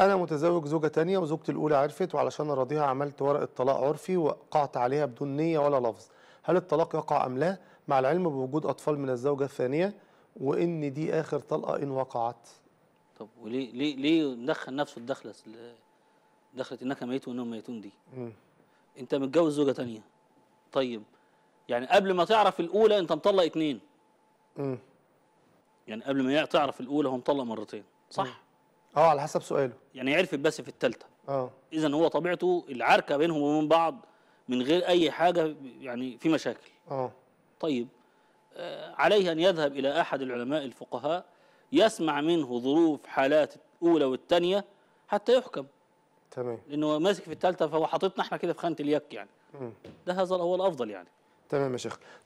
أنا متزوج زوجة تانية وزوجتي الأولى عرفت وعلشان أراضيها عملت ورقه طلاق عرفي ووقعت عليها بدون نية ولا لفظ. هل الطلاق يقع أم لا؟ مع العلم بوجود أطفال من الزوجة الثانية وإن دي آخر طلقة إن وقعت. طب وليه ليه ليه ندخل نفسه الدخلة دخلة انك ميت وإنهم ميتون دي؟ مم. أنت متجوز زوجة تانية. طيب يعني قبل ما تعرف الأولى أنت مطلق اتنين. مم. يعني قبل ما تعرف الأولى هو مطلق مرتين صح؟ آه على حسب سؤاله. يعني عرفت بس في الثالثه آه. اذا هو طبيعته العركة بينهم وبين بعض من غير أي حاجة يعني في مشاكل. آه. طيب آه، عليه أن يذهب إلى أحد العلماء الفقهاء يسمع منه ظروف حالات الأولى والثانيه حتى يحكم. تمام. لأنه ماسك في الثالثه فهو حاططنا إحنا كده في خانة اليك يعني. مم. ده هذا هو الأفضل يعني. تمام يا شيخ.